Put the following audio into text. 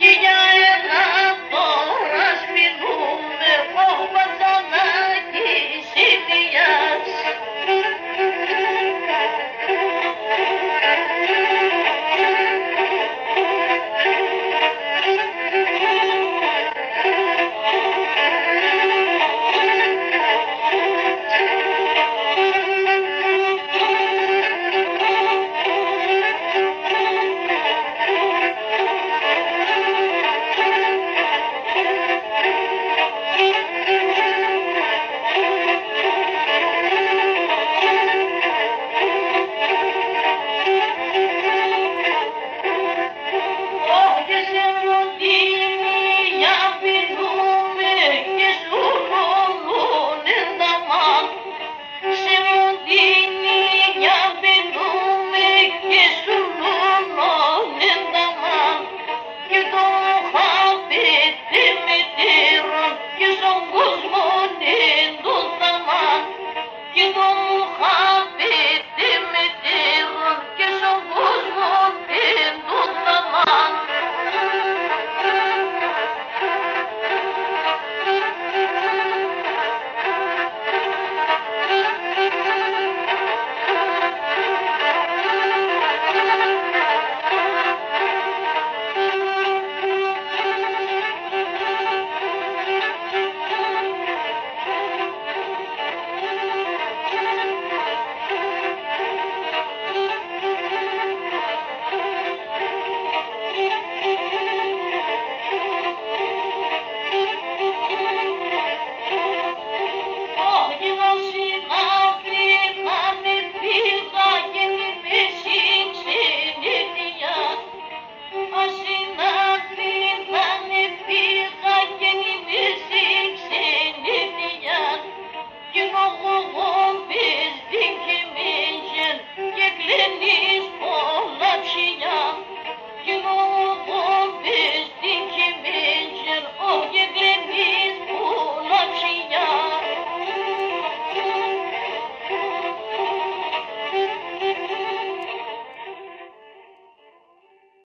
You. Yeah.